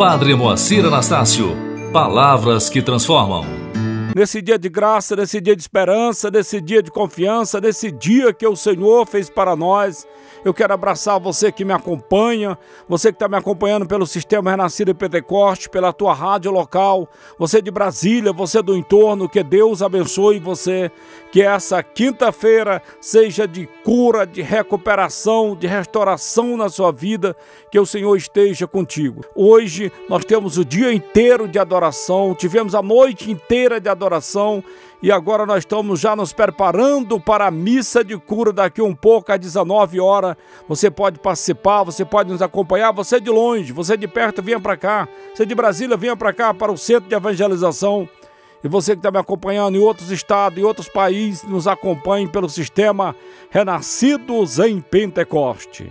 Padre Moacir Anastácio, palavras que transformam. Nesse dia de graça, nesse dia de esperança, nesse dia de confiança, nesse dia que o Senhor fez para nós, eu quero abraçar você que me acompanha, você que está me acompanhando pelo Sistema Renascido Pentecoste, pela tua rádio local, você de Brasília, você do entorno, que Deus abençoe você, que essa quinta-feira seja de cura, de recuperação, de restauração na sua vida, que o Senhor esteja contigo. Hoje nós temos o dia inteiro de adoração, tivemos a noite inteira de adoração e agora nós estamos já nos preparando para a missa de cura daqui um pouco às 19 horas. Você pode participar, você pode nos acompanhar, você de longe, você de perto, venha para cá. Você de Brasília, venha para cá para o centro de evangelização. E você que está me acompanhando em outros estados, em outros países, nos acompanhe pelo sistema Renascidos em Pentecoste.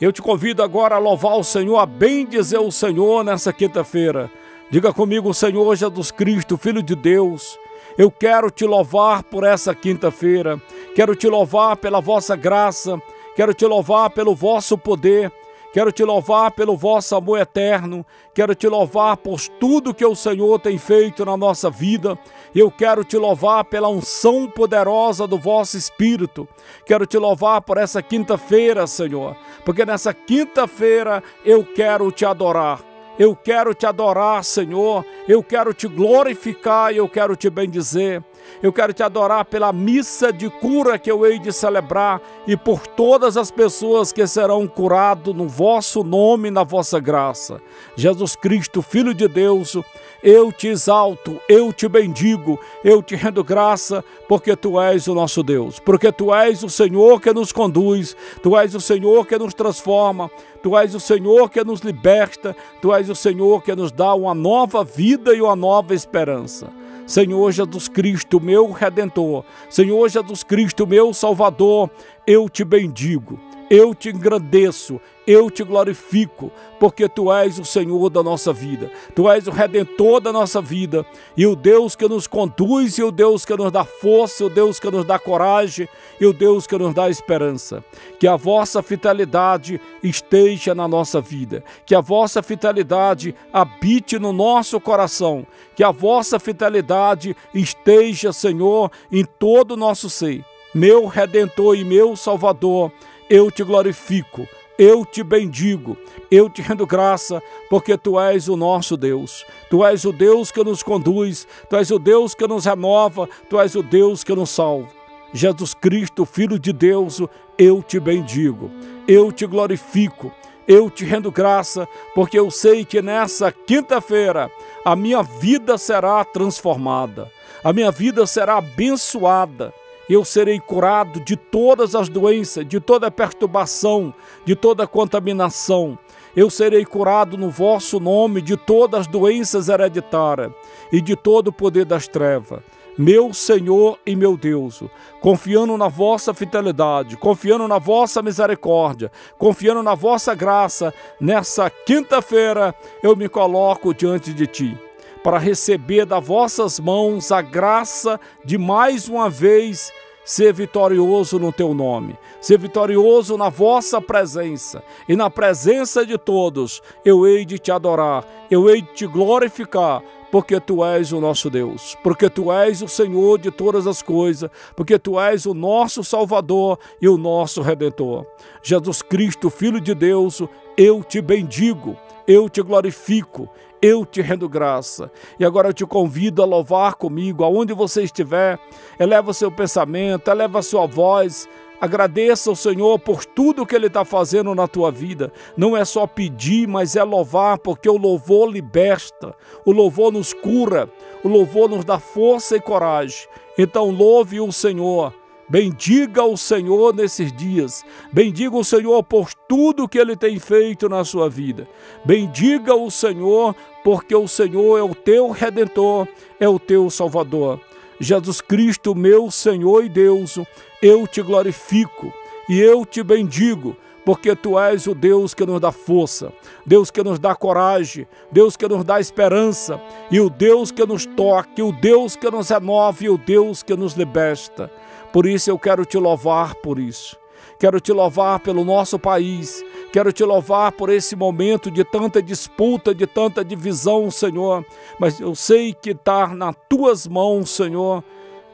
Eu te convido agora a louvar o Senhor, a bem dizer o Senhor nessa quinta-feira. Diga comigo, Senhor Jesus Cristo, Filho de Deus, eu quero te louvar por essa quinta-feira, quero te louvar pela vossa graça, quero te louvar pelo vosso poder, quero te louvar pelo vosso amor eterno, quero te louvar por tudo que o Senhor tem feito na nossa vida, eu quero te louvar pela unção poderosa do vosso Espírito, quero te louvar por essa quinta-feira, Senhor, porque nessa quinta-feira eu quero te adorar. Eu quero te adorar, Senhor. Eu quero te glorificar e eu quero te bendizer. Eu quero te adorar pela missa de cura que eu hei de celebrar e por todas as pessoas que serão curadas no vosso nome e na vossa graça. Jesus Cristo, Filho de Deus, eu te exalto, eu te bendigo, eu te rendo graça, porque tu és o nosso Deus, porque tu és o Senhor que nos conduz, tu és o Senhor que nos transforma, tu és o Senhor que nos liberta, tu és o Senhor que nos dá uma nova vida e uma nova esperança. Senhor Jesus Cristo, meu redentor, Senhor Jesus Cristo, meu Salvador, eu te bendigo, eu te engrandeço, eu te glorifico, porque tu és o Senhor da nossa vida, tu és o redentor da nossa vida, e o Deus que nos conduz, e o Deus que nos dá força, o Deus que nos dá coragem, e o Deus que nos dá esperança. Que a vossa fidelidade esteja na nossa vida, que a vossa fidelidade habite no nosso coração, que a vossa fidelidade esteja, Senhor, em todo o nosso ser. Meu redentor e meu salvador, eu te glorifico eu te bendigo, eu te rendo graça, porque tu és o nosso Deus. Tu és o Deus que nos conduz, tu és o Deus que nos renova, tu és o Deus que nos salva. Jesus Cristo, Filho de Deus, eu te bendigo, eu te glorifico, eu te rendo graça, porque eu sei que nessa quinta-feira a minha vida será transformada, a minha vida será abençoada eu serei curado de todas as doenças, de toda perturbação, de toda contaminação. Eu serei curado no vosso nome de todas as doenças hereditárias e de todo o poder das trevas. Meu Senhor e meu Deus, confiando na vossa fidelidade, confiando na vossa misericórdia, confiando na vossa graça, nessa quinta-feira eu me coloco diante de ti para receber das vossas mãos a graça de mais uma vez ser vitorioso no teu nome, ser vitorioso na vossa presença e na presença de todos. Eu hei de te adorar, eu hei de te glorificar, porque tu és o nosso Deus, porque tu és o Senhor de todas as coisas, porque tu és o nosso Salvador e o nosso Redentor. Jesus Cristo, Filho de Deus, eu te bendigo, eu te glorifico, eu te rendo graça. E agora eu te convido a louvar comigo, aonde você estiver. Eleva o seu pensamento, eleva a sua voz. Agradeça ao Senhor por tudo que Ele está fazendo na tua vida. Não é só pedir, mas é louvar, porque o louvor liberta, o louvor nos cura, o louvor nos dá força e coragem. Então louve o Senhor Bendiga o Senhor nesses dias. Bendiga o Senhor por tudo que ele tem feito na sua vida. Bendiga o Senhor, porque o Senhor é o teu redentor, é o teu salvador. Jesus Cristo, meu Senhor e Deus, eu te glorifico e eu te bendigo porque tu és o Deus que nos dá força, Deus que nos dá coragem, Deus que nos dá esperança, e o Deus que nos toque, o Deus que nos renova e o Deus que nos liberta. Por isso eu quero te louvar por isso. Quero te louvar pelo nosso país, Quero te louvar por esse momento de tanta disputa, de tanta divisão, Senhor. Mas eu sei que está nas tuas mãos, Senhor,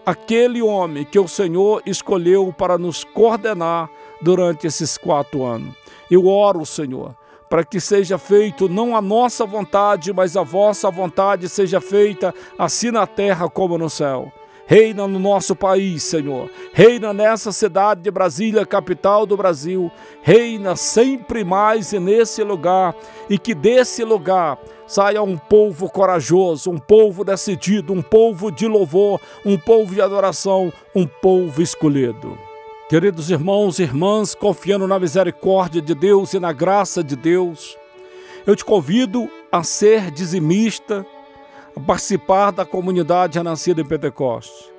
aquele homem que o Senhor escolheu para nos coordenar durante esses quatro anos. Eu oro, Senhor, para que seja feito não a nossa vontade, mas a vossa vontade seja feita assim na terra como no céu. Reina no nosso país, Senhor. Reina nessa cidade de Brasília, capital do Brasil. Reina sempre mais nesse lugar e que desse lugar saia um povo corajoso, um povo decidido, um povo de louvor, um povo de adoração, um povo escolhido. Queridos irmãos e irmãs, confiando na misericórdia de Deus e na graça de Deus, eu te convido a ser dizimista participar da comunidade renascida em Pentecostes.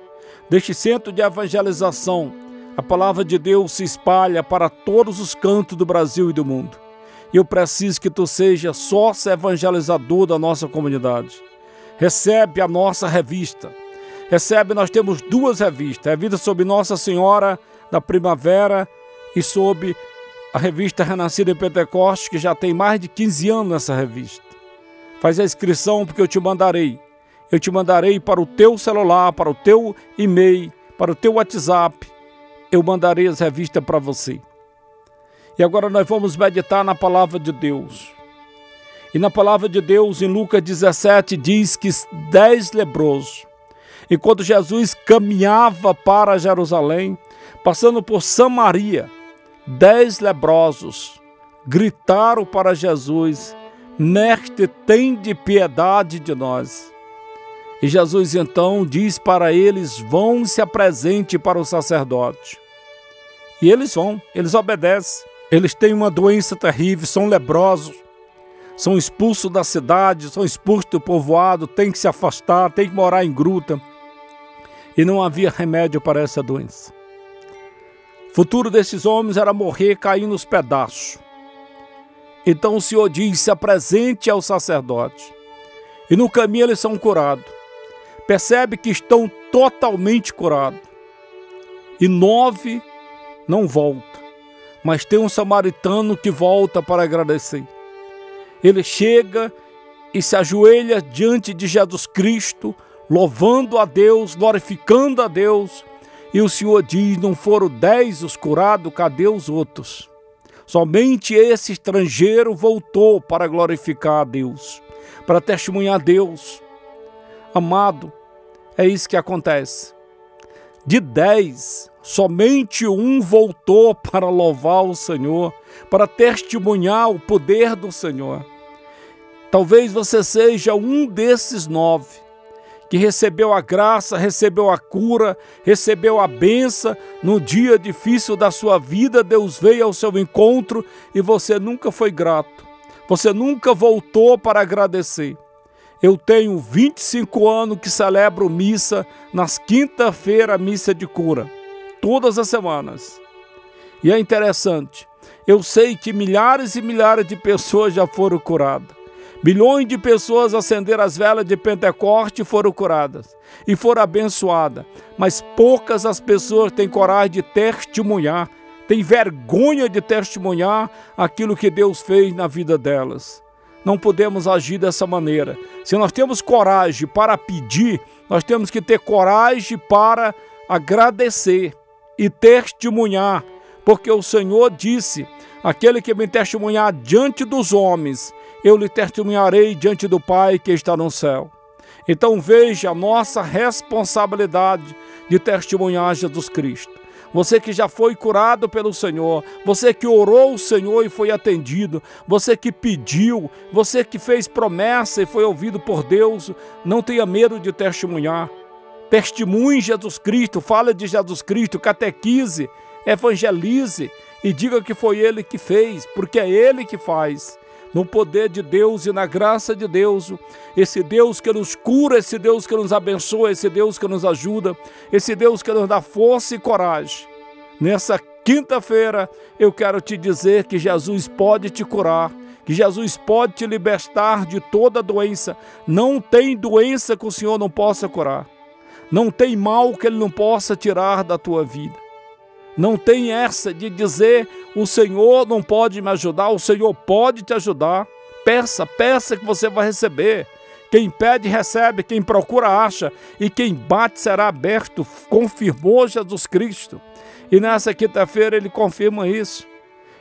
Deste centro de evangelização, a palavra de Deus se espalha para todos os cantos do Brasil e do mundo. Eu preciso que tu seja sócio evangelizador da nossa comunidade. Recebe a nossa revista. Recebe, nós temos duas revistas: a revista sobre Nossa Senhora da Primavera e sobre a revista Renascida em Pentecostes, que já tem mais de 15 anos nessa revista. Faz a inscrição porque eu te mandarei. Eu te mandarei para o teu celular, para o teu e-mail, para o teu WhatsApp. Eu mandarei as revistas para você. E agora nós vamos meditar na palavra de Deus. E na palavra de Deus, em Lucas 17, diz que dez leprosos, enquanto Jesus caminhava para Jerusalém, passando por Samaria, dez leprosos gritaram para Jesus: Mestre, tem de piedade de nós. E Jesus então diz para eles: vão se apresente para o sacerdote. E eles vão, eles obedecem. Eles têm uma doença terrível, são leprosos, são expulsos da cidade, são expulsos do povoado, têm que se afastar, têm que morar em gruta. E não havia remédio para essa doença. O futuro desses homens era morrer caindo nos pedaços. Então o Senhor diz: se apresente ao sacerdote. E no caminho eles são curados. Percebe que estão totalmente curados. E nove não volta. Mas tem um samaritano que volta para agradecer. Ele chega e se ajoelha diante de Jesus Cristo, louvando a Deus, glorificando a Deus. E o Senhor diz: Não foram dez os curados, cadê os outros? Somente esse estrangeiro voltou para glorificar a Deus, para testemunhar a Deus. Amado, é isso que acontece. De dez, somente um voltou para louvar o Senhor, para testemunhar o poder do Senhor. Talvez você seja um desses nove que recebeu a graça, recebeu a cura, recebeu a benção no dia difícil da sua vida, Deus veio ao seu encontro e você nunca foi grato. Você nunca voltou para agradecer. Eu tenho 25 anos que celebro missa nas quinta-feira, missa de cura, todas as semanas. E é interessante, eu sei que milhares e milhares de pessoas já foram curadas. Milhões de pessoas acenderam as velas de Pentecoste e foram curadas e foram abençoadas. Mas poucas as pessoas têm coragem de testemunhar, têm vergonha de testemunhar aquilo que Deus fez na vida delas. Não podemos agir dessa maneira. Se nós temos coragem para pedir, nós temos que ter coragem para agradecer e testemunhar, porque o Senhor disse: aquele que me testemunhar diante dos homens, eu lhe testemunharei diante do Pai que está no céu. Então veja a nossa responsabilidade de testemunhar Jesus Cristo. Você que já foi curado pelo Senhor, você que orou o Senhor e foi atendido, você que pediu, você que fez promessa e foi ouvido por Deus, não tenha medo de testemunhar. Testemunhe Jesus Cristo, fale de Jesus Cristo, catequize, evangelize e diga que foi Ele que fez, porque é Ele que faz no poder de Deus e na graça de Deus, esse Deus que nos cura, esse Deus que nos abençoa, esse Deus que nos ajuda, esse Deus que nos dá força e coragem. Nessa quinta-feira, eu quero te dizer que Jesus pode te curar, que Jesus pode te libertar de toda doença. Não tem doença que o Senhor não possa curar. Não tem mal que Ele não possa tirar da tua vida. Não tem essa de dizer o Senhor não pode me ajudar, o Senhor pode te ajudar. Peça, peça que você vai receber. Quem pede, recebe, quem procura, acha, e quem bate será aberto, confirmou Jesus Cristo. E nessa quinta-feira ele confirma isso.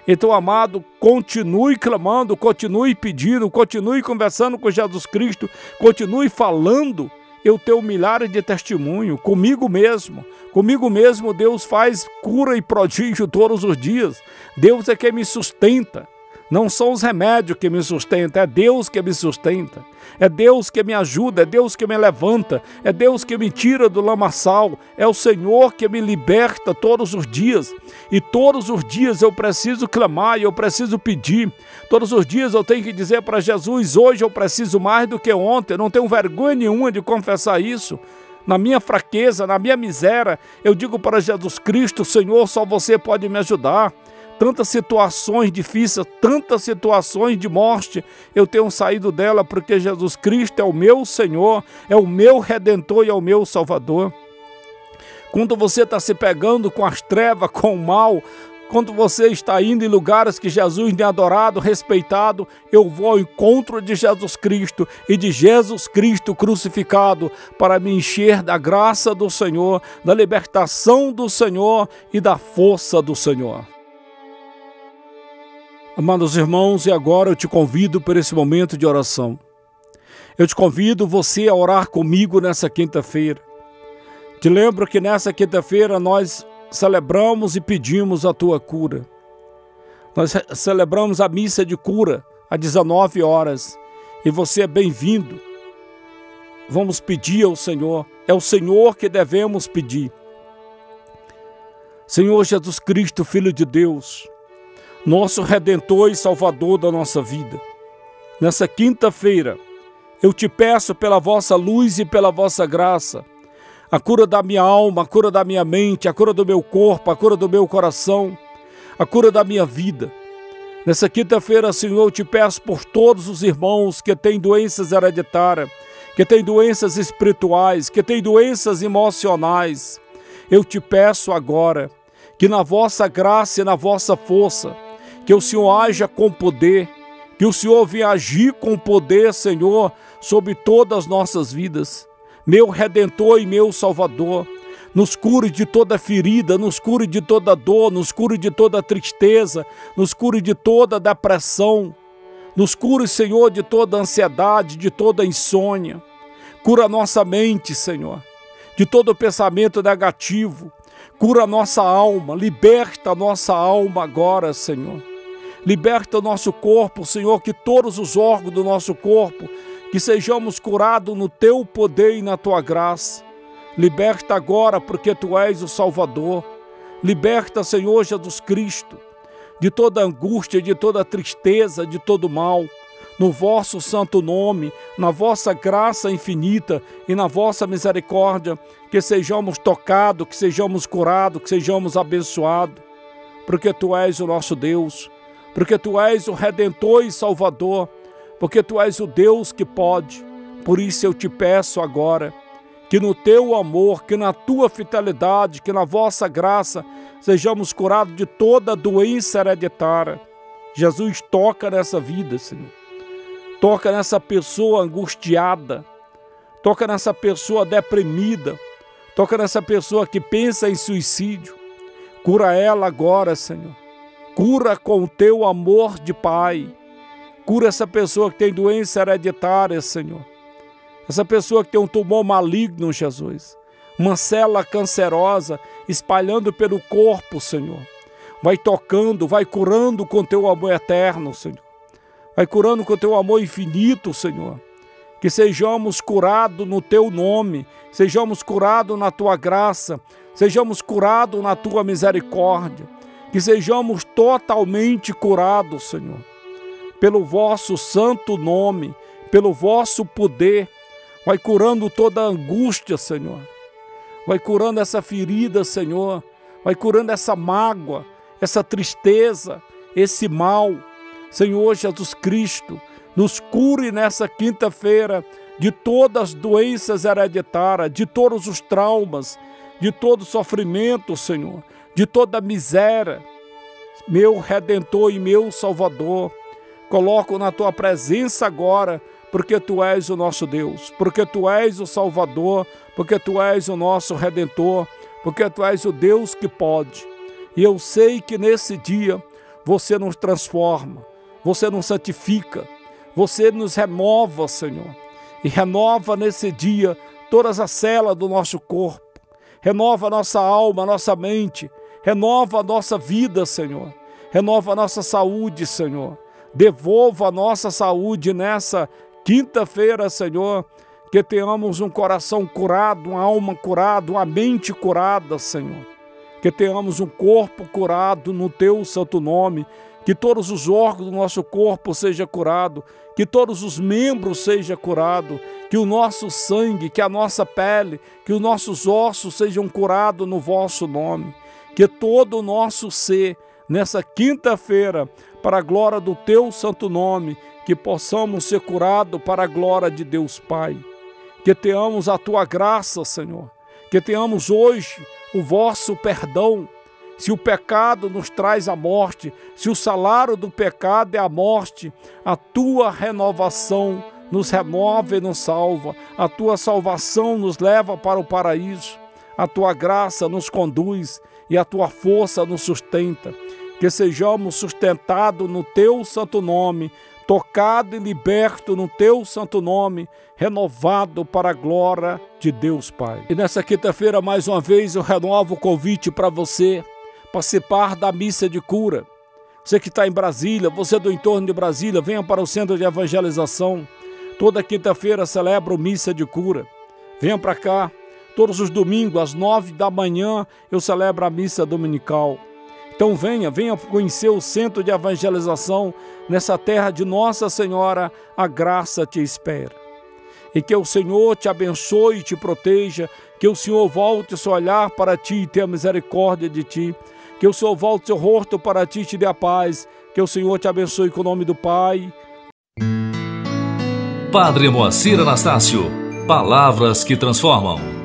Então, amado, continue clamando, continue pedindo, continue conversando com Jesus Cristo, continue falando. Eu tenho milhares de testemunho comigo mesmo. Comigo mesmo, Deus faz cura e prodígio todos os dias. Deus é quem me sustenta. Não são os remédios que me sustentam, é Deus que me sustenta. É Deus que me ajuda, é Deus que me levanta, é Deus que me tira do lamaçal, é o Senhor que me liberta todos os dias. E todos os dias eu preciso clamar e eu preciso pedir. Todos os dias eu tenho que dizer para Jesus: hoje eu preciso mais do que ontem. Eu não tenho vergonha nenhuma de confessar isso na minha fraqueza, na minha miséria, eu digo para Jesus Cristo: Senhor, só você pode me ajudar tantas situações difíceis, tantas situações de morte, eu tenho saído dela porque Jesus Cristo é o meu Senhor, é o meu Redentor e é o meu Salvador. Quando você está se pegando com as trevas, com o mal, quando você está indo em lugares que Jesus tem adorado, respeitado, eu vou ao encontro de Jesus Cristo e de Jesus Cristo crucificado para me encher da graça do Senhor, da libertação do Senhor e da força do Senhor. Amados irmãos, e agora eu te convido para esse momento de oração. Eu te convido você a orar comigo nessa quinta-feira. Te lembro que nessa quinta-feira nós celebramos e pedimos a tua cura. Nós celebramos a missa de cura às 19 horas e você é bem-vindo. Vamos pedir ao Senhor, é o Senhor que devemos pedir. Senhor Jesus Cristo, Filho de Deus, nosso Redentor e Salvador da nossa vida. Nessa quinta-feira, eu te peço pela vossa luz e pela vossa graça, a cura da minha alma, a cura da minha mente, a cura do meu corpo, a cura do meu coração, a cura da minha vida. Nessa quinta-feira, Senhor, eu te peço por todos os irmãos que têm doenças hereditárias, que têm doenças espirituais, que têm doenças emocionais. Eu te peço agora que na vossa graça e na vossa força, que o Senhor haja com poder, que o Senhor venha agir com poder, Senhor, sobre todas as nossas vidas. Meu Redentor e meu Salvador, nos cure de toda ferida, nos cure de toda dor, nos cure de toda tristeza, nos cure de toda depressão, nos cure, Senhor, de toda ansiedade, de toda insônia. Cura nossa mente, Senhor, de todo pensamento negativo. Cura nossa alma, liberta nossa alma agora, Senhor. Liberta o nosso corpo, Senhor, que todos os órgãos do nosso corpo, que sejamos curados no teu poder e na tua graça. Liberta agora, porque tu és o Salvador. Liberta, Senhor Jesus Cristo, de toda angústia, de toda tristeza, de todo mal. No vosso santo nome, na vossa graça infinita e na vossa misericórdia, que sejamos tocados, que sejamos curados, que sejamos abençoados, porque tu és o nosso Deus porque tu és o redentor e salvador, porque tu és o Deus que pode. Por isso eu te peço agora que no teu amor, que na tua fidelidade, que na vossa graça, sejamos curados de toda doença hereditária. Jesus toca nessa vida, Senhor. Toca nessa pessoa angustiada. Toca nessa pessoa deprimida. Toca nessa pessoa que pensa em suicídio. Cura ela agora, Senhor. Cura com o teu amor de Pai. Cura essa pessoa que tem doença hereditária, Senhor. Essa pessoa que tem um tumor maligno, Jesus. Uma célula cancerosa espalhando pelo corpo, Senhor. Vai tocando, vai curando com teu amor eterno, Senhor. Vai curando com teu amor infinito, Senhor. Que sejamos curados no teu nome, sejamos curados na tua graça, sejamos curados na tua misericórdia que sejamos totalmente curados, Senhor, pelo vosso santo nome, pelo vosso poder. Vai curando toda angústia, Senhor. Vai curando essa ferida, Senhor. Vai curando essa mágoa, essa tristeza, esse mal. Senhor Jesus Cristo, nos cure nessa quinta-feira de todas as doenças hereditárias, de todos os traumas, de todo sofrimento, Senhor de toda miséria. Meu redentor e meu salvador, coloco na tua presença agora, porque tu és o nosso Deus, porque tu és o Salvador, porque tu és o nosso redentor, porque tu és o Deus que pode. E eu sei que nesse dia você nos transforma, você nos santifica, você nos renova, Senhor. E renova nesse dia todas as células do nosso corpo, renova nossa alma, nossa mente, renova a nossa vida, Senhor. Renova a nossa saúde, Senhor. Devolva a nossa saúde nessa quinta-feira, Senhor. Que tenhamos um coração curado, uma alma curada, uma mente curada, Senhor. Que tenhamos um corpo curado no Teu santo nome que todos os órgãos do nosso corpo seja curado, que todos os membros seja curado, que o nosso sangue, que a nossa pele, que os nossos ossos sejam curados no vosso nome, que todo o nosso ser nessa quinta-feira, para a glória do teu santo nome, que possamos ser curados para a glória de Deus Pai. Que tenhamos a tua graça, Senhor. Que tenhamos hoje o vosso perdão se o pecado nos traz a morte, se o salário do pecado é a morte, a tua renovação nos renova e nos salva, a tua salvação nos leva para o paraíso, a tua graça nos conduz e a tua força nos sustenta. Que sejamos sustentados no teu santo nome, tocado e liberto no teu santo nome, renovado para a glória de Deus Pai. E nessa quinta-feira, mais uma vez, eu renovo o convite para você participar da missa de cura. Você que está em Brasília, você do entorno de Brasília, venha para o centro de evangelização. Toda quinta-feira celebro missa de cura. Venha para cá. Todos os domingos, às nove da manhã, eu celebro a missa dominical. Então venha, venha conhecer o centro de evangelização nessa terra de Nossa Senhora, a graça te espera. E que o Senhor te abençoe e te proteja, que o Senhor volte seu olhar para ti e tenha misericórdia de ti que o Senhor volte seu rosto para ti e te dê a paz. Que o Senhor te abençoe com o nome do Pai. Padre Moacir Anastácio. Palavras que transformam.